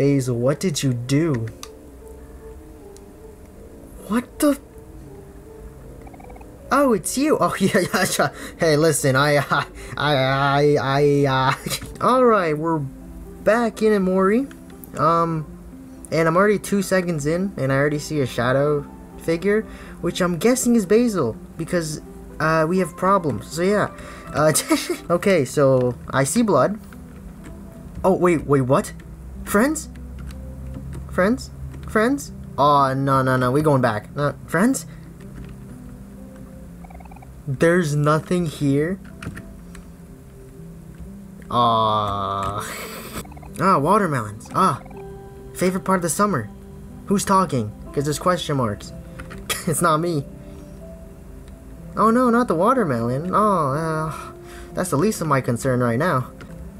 Basil, what did you do? What the? Oh, it's you. Oh yeah, yeah. yeah. Hey, listen, I, I, I, I, uh. All right, we're back in Omori. Um, and I'm already two seconds in, and I already see a shadow figure, which I'm guessing is Basil because uh, we have problems. So yeah. Uh, okay, so I see blood. Oh wait, wait, what? Friends? Friends? Friends? Oh no no no, we going back. Uh, friends? There's nothing here. Ah. Ah, watermelons. Ah. Favorite part of the summer. Who's talking? Because there's question marks. it's not me. Oh no, not the watermelon. Oh, uh, that's the least of my concern right now.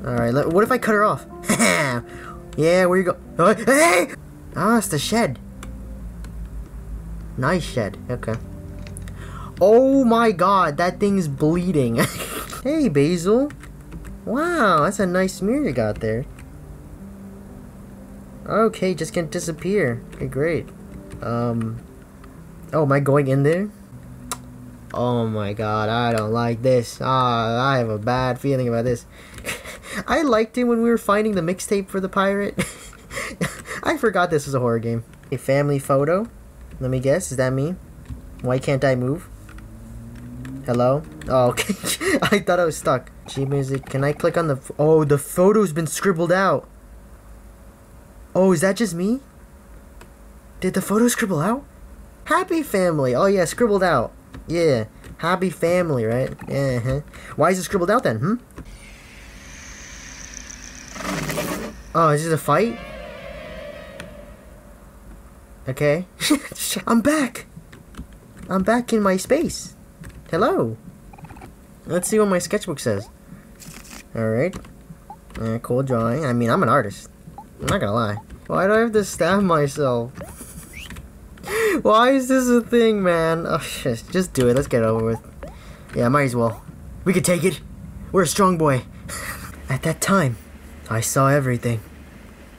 Alright, what if I cut her off? yeah, where you go? Uh, hey! Ah, it's the shed. Nice shed. Okay. Oh my god, that thing's bleeding. hey, Basil. Wow, that's a nice smear you got there. Okay, just can't disappear. Okay, great. Um. Oh, am I going in there? Oh my god, I don't like this. Ah, I have a bad feeling about this. I liked it when we were finding the mixtape for the pirate. I forgot this was a horror game. A family photo. Let me guess, is that me? Why can't I move? Hello? Oh, okay. I thought I was stuck. G music. Can I click on the? oh, the photo's been scribbled out. Oh, is that just me? Did the photo scribble out? Happy family. Oh yeah, scribbled out. Yeah. Happy family, right? Yeah. huh Why is it scribbled out then? Hmm. Oh, is this a fight? Okay. I'm back. I'm back in my space. Hello. Let's see what my sketchbook says. Alright. Uh, cool drawing. I mean, I'm an artist. I'm not gonna lie. Why do I have to stab myself? Why is this a thing, man? Oh, shit. Just do it. Let's get it over with. Yeah, might as well. We could take it. We're a strong boy. At that time, I saw everything.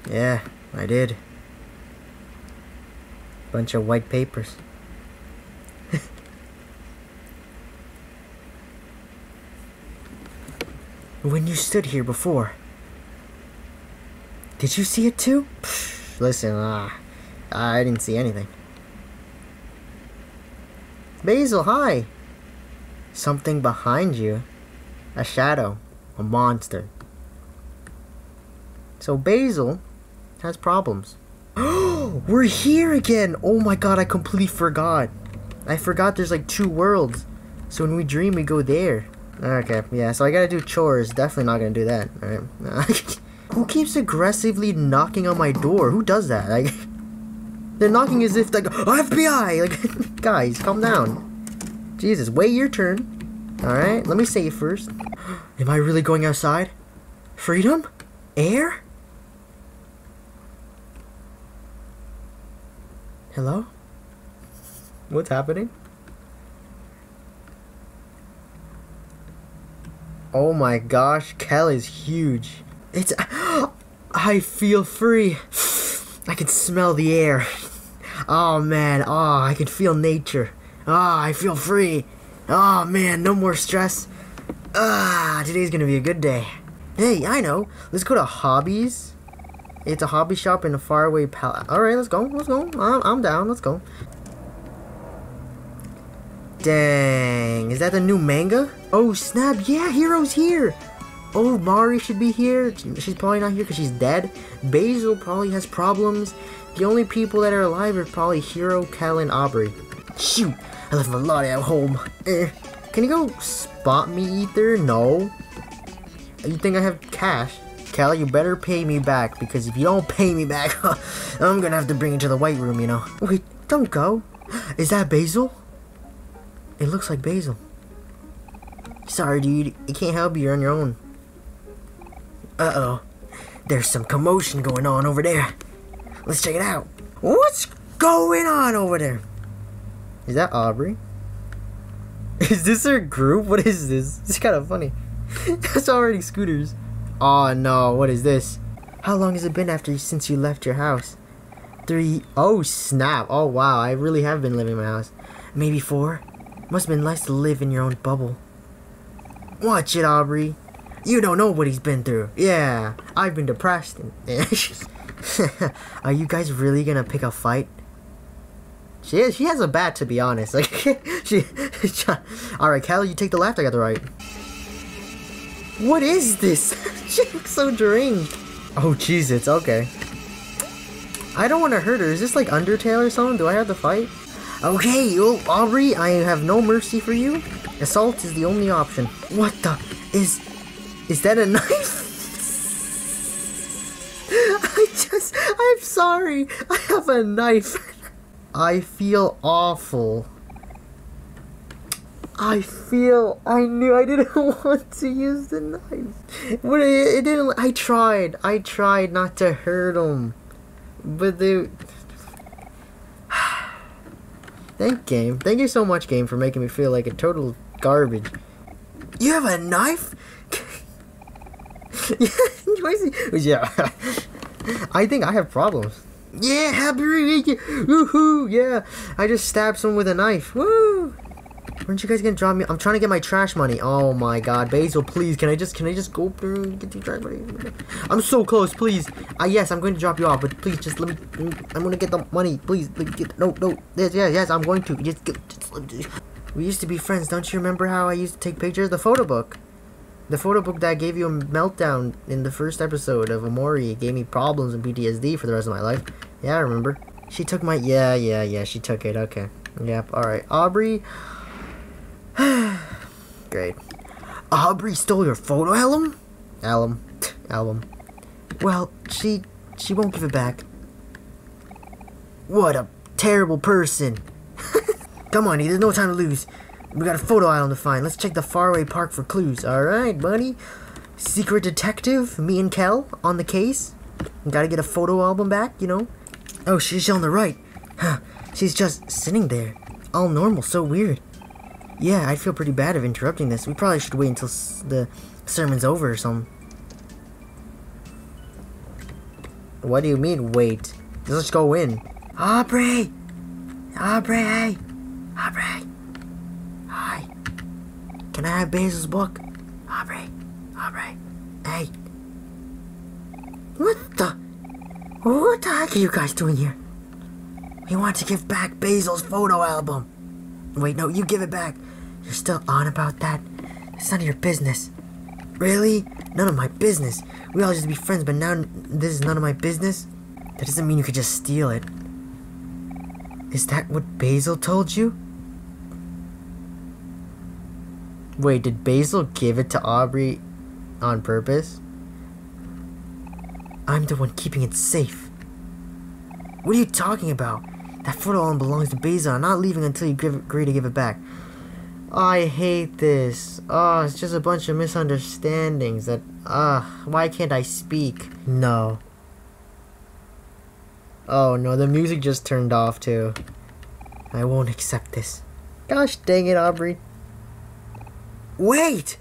Yeah, I did. Bunch of white papers. when you stood here before, did you see it too? Listen, uh, I didn't see anything. Basil, hi! Something behind you. A shadow. A monster. So Basil has problems. We're here again! Oh my god, I completely forgot. I forgot there's like two worlds. So when we dream, we go there. Okay, yeah, so I gotta do chores. Definitely not gonna do that. Alright. Who keeps aggressively knocking on my door? Who does that? Like, they're knocking as if like FBI. Like, guys, calm down. Jesus, wait your turn. All right, let me say it first. Am I really going outside? Freedom? Air? Hello? What's happening? Oh my gosh, Kel is huge. It's. I feel free. I can smell the air. Oh man, oh, I can feel nature. Ah, oh, I feel free. Oh man, no more stress. Ah, today's gonna be a good day. Hey, I know. Let's go to Hobbies. It's a hobby shop in a Faraway Plaza. Alright, let's go. Let's go. I'm, I'm down. Let's go. Dang. Is that the new manga? Oh, snap. Yeah, Hero's here. Oh, Mari should be here. She's probably not here because she's dead. Basil probably has problems. The only people that are alive are probably Hero, Kel, and Aubrey. Shoot, I left my lot at home. Eh. Can you go spot me, Ether? No. You think I have cash? Kel, you better pay me back, because if you don't pay me back, I'm gonna have to bring you to the white room, you know. Wait, don't go. Is that Basil? It looks like Basil. Sorry, dude. I can't help you. You're on your own. Uh-oh. There's some commotion going on over there. Let's check it out. What's going on over there? Is that Aubrey? Is this her group? What is this? It's kind of funny. That's already scooters. Oh no, what is this? How long has it been after since you left your house? Three. Oh, snap. Oh, wow. I really have been living in my house. Maybe four? Must have been nice to live in your own bubble. Watch it, Aubrey. You don't know what he's been through. Yeah, I've been depressed. Are you guys really gonna pick a fight? She is, she has a bat to be honest. Like she, all right, Cal, you take the left. I got the right. What is this? she looks so deranged. Oh Jesus, okay. I don't want to hurt her. Is this like Undertale or something? Do I have to fight? Okay, well, Aubrey, I have no mercy for you. Assault is the only option. What the is? Is that a knife? I just, I'm sorry. I have a knife. I feel awful. I feel I knew I didn't want to use the knife. But it, it didn't I tried. I tried not to hurt him. But they Thank game. Thank you so much game for making me feel like a total garbage. You have a knife? yeah. I think I have problems. Yeah, happy weekend. Woohoo! Yeah, I just stabbed someone with a knife. Woo! Aren't you guys gonna drop me? I'm trying to get my trash money. Oh my god, Basil, please, can I just can I just go through and get your trash money? I'm so close, please. Uh, yes, I'm going to drop you off, but please just let me. I'm gonna get the money, please. Get, no, no, yes, yes, yes, I'm going to. Just, just, just, we used to be friends. Don't you remember how I used to take pictures? The photo book. The photo book that gave you a meltdown in the first episode of Omori gave me problems and PTSD for the rest of my life. Yeah, I remember. She took my... Yeah, yeah, yeah, she took it. Okay. Yep, alright. Aubrey... Great. Aubrey stole your photo album? Album. album. Well, she... She won't give it back. What a terrible person. Come on, there's no time to lose. We got a photo album to find. Let's check the faraway park for clues. Alright, buddy. Secret detective, me and Kel on the case. gotta get a photo album back, you know? Oh, she's on the right. She's just sitting there. All normal, so weird. Yeah, I feel pretty bad of interrupting this. We probably should wait until the sermon's over or something. What do you mean, wait? Let's go in. Aubrey! Aubrey! Aubrey! Hi. Can I have Basil's book? Aubrey. Aubrey. Hey. What the? What the heck are you guys doing here? We want to give back Basil's photo album. Wait, no, you give it back. You're still on about that? It's none of your business. Really? None of my business. We all just be friends, but now this is none of my business? That doesn't mean you could just steal it. Is that what Basil told you? Wait, did Basil give it to Aubrey on purpose? I'm the one keeping it safe. What are you talking about? That photo album belongs to Basil. I'm not leaving until you give, agree to give it back. I hate this. Oh, it's just a bunch of misunderstandings that, ah, uh, why can't I speak? No. Oh no, the music just turned off too. I won't accept this. Gosh dang it, Aubrey. Wait!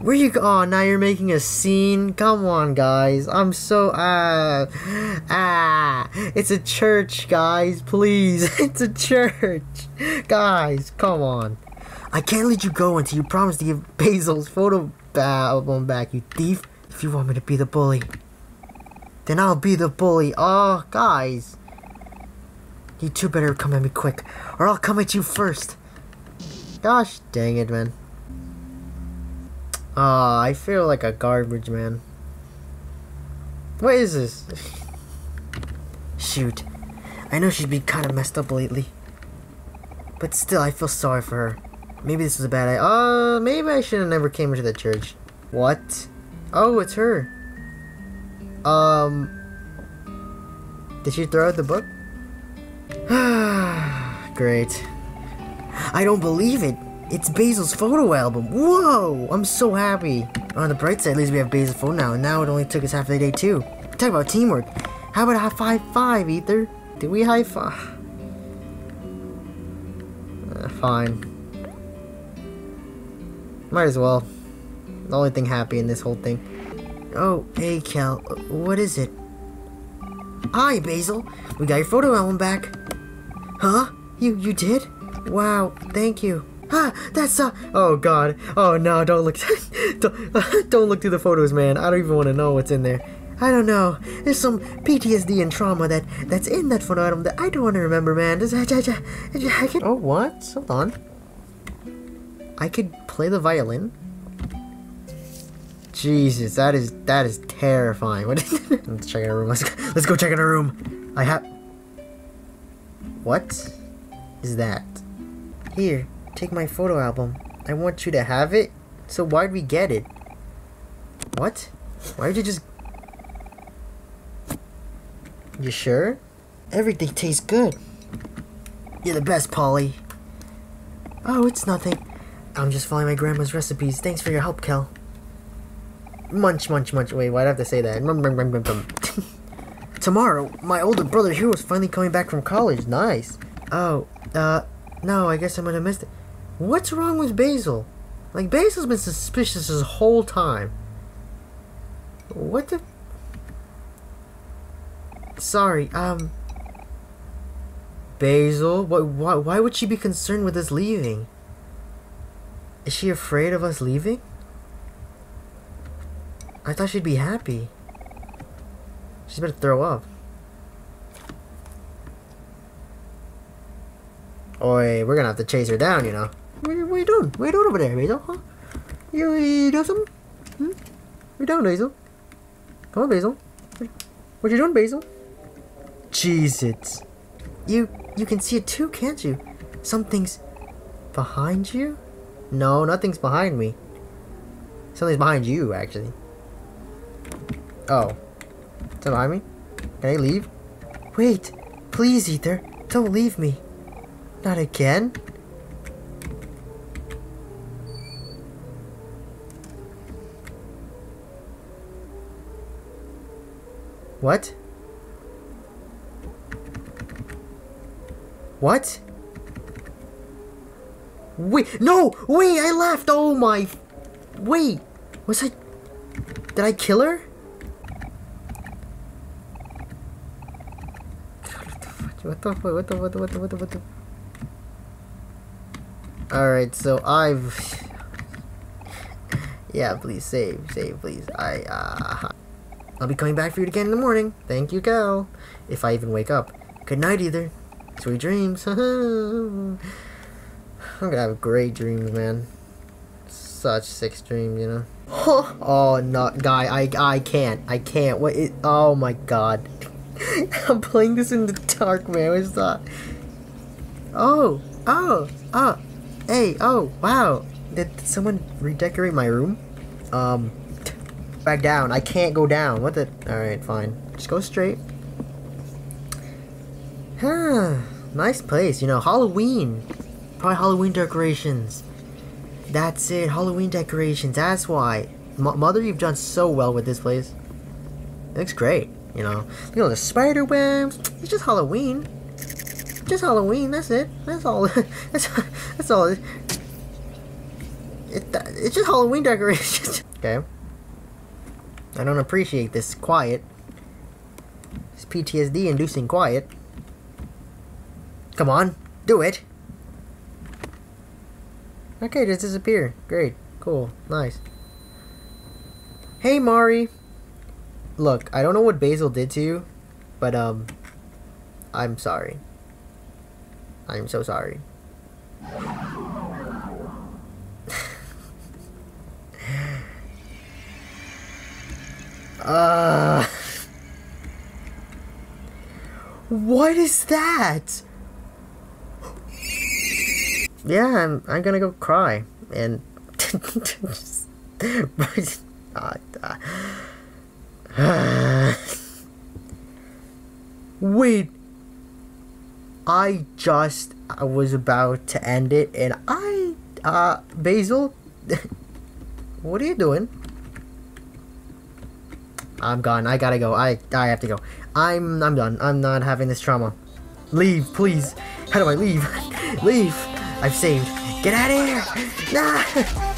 Where you go? Oh, now you're making a scene? Come on, guys. I'm so, ah, uh, ah. It's a church, guys. Please. It's a church. Guys, come on. I can't let you go until you promise to give Basil's photo album back, you thief. If you want me to be the bully, then I'll be the bully. Oh, guys. You two better come at me quick, or I'll come at you first. Gosh dang it, man. Ah, I feel like a garbage man. What is this? Shoot. I know she's been kind of messed up lately. But still, I feel sorry for her. Maybe this was a bad idea. Uh, maybe I should have never came into the church. What? Oh, it's her. Um. Did she throw out the book? Great. I don't believe it. It's Basil's photo album. Whoa! I'm so happy. On the bright side, at least we have Basil's phone now, and now it only took us half the day too. Talk about teamwork. How about a high five five, Ether? Did we high five? Uh, fine. Might as well. The only thing happy in this whole thing. Oh, hey, Kel. What is it? Hi, Basil. We got your photo album back. Huh? You you did? Wow, thank you. Ah, that's uh. Oh God. Oh no! Don't look. don't, don't look through the photos, man. I don't even want to know what's in there. I don't know. There's some PTSD and trauma that that's in that photo album that I don't want to remember, man. Does I, I, I, I can, oh, what? Hold on. I could play the violin. Jesus, that is that is terrifying. Let's check in a room. Let's go, let's go check in a room. I have. What is that? Here, take my photo album. I want you to have it. So why'd we get it? What? Why'd you just? You sure? Everything tastes good. You're the best, Polly. Oh, it's nothing. I'm just following my grandma's recipes. Thanks for your help, Kel. Munch, munch, munch. Wait, why'd I have to say that? Tomorrow, my older brother Hero's finally coming back from college. Nice. Oh, uh, no, I guess I'm gonna miss it. What's wrong with Basil? Like, Basil's been suspicious this whole time. What the? Sorry, um... Basil? What, why, why would she be concerned with us leaving? Is she afraid of us leaving? I thought she'd be happy. She's about to throw up. Oi, we're gonna have to chase her down, you know. What, are you doing? What are you doing over there, Basil? Huh? You, you doing something? Hmm? What doing, Basil? Come on, Basil. What you doing, Basil? It's... You, you can see it too, can't you? Something's behind you? No, nothing's behind me. Something's behind you, actually. Oh. Is behind me? Can I leave? Wait! Please, Ether! Don't leave me! Not again? What? What? Wait, no! Wait, I left! Oh my... Wait! Was I... Did I kill her? What the fuck? What the what the what the what the what the Alright, so I've Yeah, please save, save, please. I uh I'll be coming back for you again in the morning. Thank you, Cal. If I even wake up. Good night Ether. Sweet dreams. I'm gonna have great dreams, man. Such sick dreams, you know. oh no, guy, I I can't, I can't. What? Oh my god. I'm playing this in the dark, man. What's that? Oh, oh, oh, hey, oh, wow. Did, did someone redecorate my room? Um, back down. I can't go down. What the? Alright, fine. Just go straight. Huh. Nice place. You know, Halloween. Probably Halloween decorations. That's it. Halloween decorations. That's why. M Mother, you've done so well with this place. It looks great. You know, at all the spider webs. It's just Halloween. Just Halloween. That's it. That's all. that's that's all. It, it, it's just Halloween decorations. okay. I don't appreciate this quiet. This PTSD inducing quiet. Come on, do it. Okay, just disappear. Great, cool, nice. Hey, Mari. Look, I don't know what Basil did to you, but um, I'm sorry. I'm so sorry. uh, what is that? Yeah, I'm, I'm gonna go cry and uh, uh, Wait. I just I was about to end it and I uh Basil What are you doing? I'm gone. I gotta go. I I have to go. I'm I'm done. I'm not having this trauma. Leave, please. How do I leave? leave. I've saved. Get out of here. Nah.